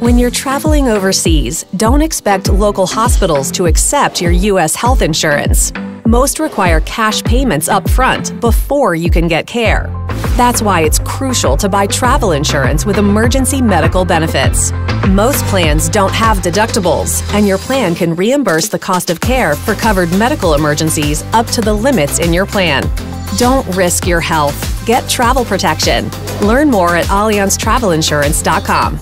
When you're traveling overseas, don't expect local hospitals to accept your U.S. health insurance. Most require cash payments up front before you can get care. That's why it's crucial to buy travel insurance with emergency medical benefits. Most plans don't have deductibles, and your plan can reimburse the cost of care for covered medical emergencies up to the limits in your plan. Don't risk your health. Get travel protection. Learn more at AllianzTravelInsurance.com.